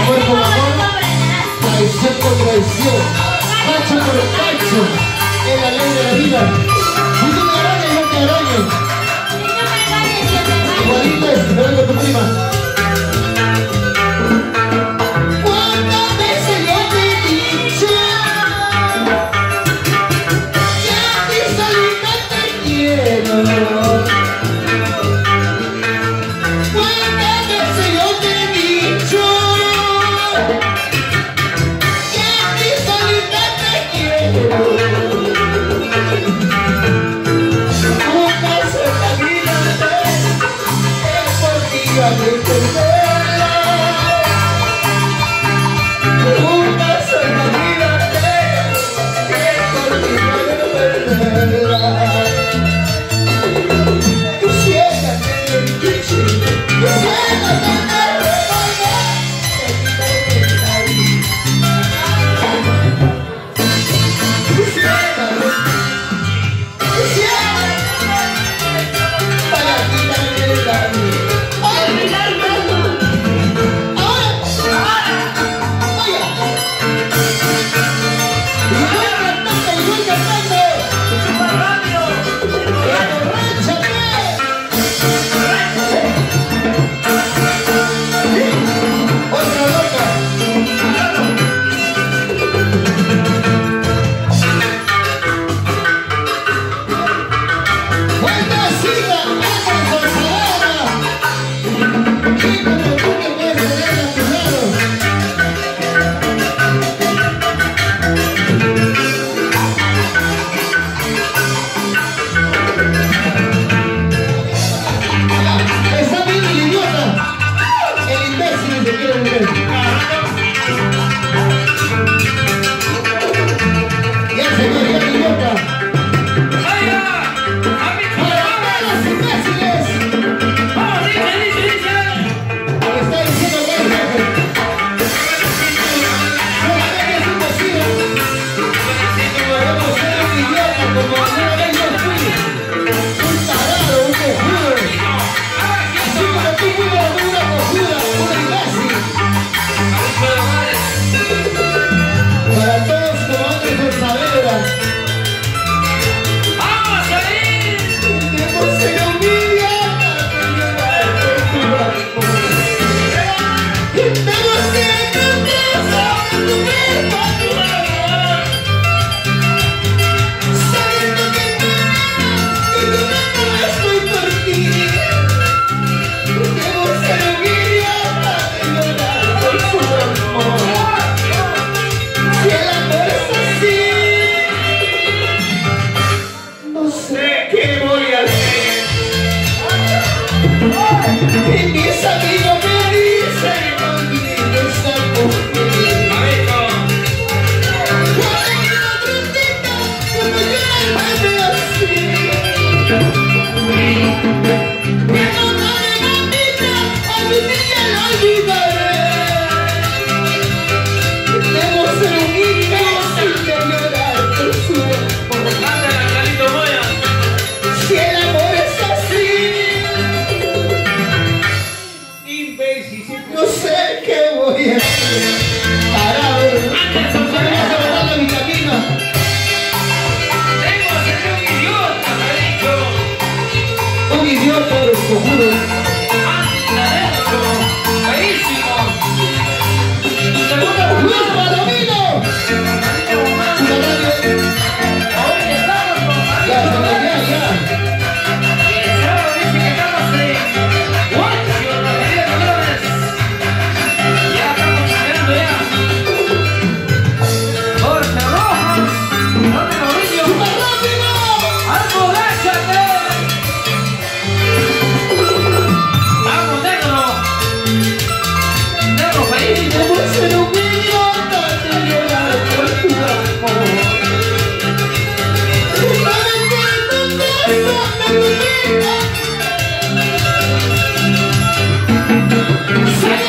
amor por amor, traición por traición, macho por macho, es la ley de la vida. Hallelujah.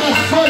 the fuck?